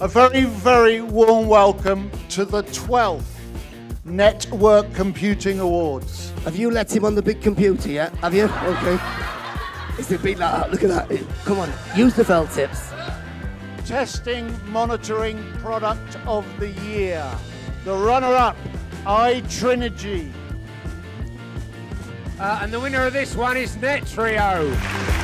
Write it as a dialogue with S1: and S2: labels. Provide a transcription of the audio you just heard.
S1: A very, very warm welcome to the 12th Network Computing Awards.
S2: Have you let him on the big computer yet? Have you? Okay. It's a big like that. Look at that. Come on, use the felt tips.
S1: Testing Monitoring Product of the Year. The runner-up, iTrinegy.
S3: Uh, and the winner of this one is Netreo.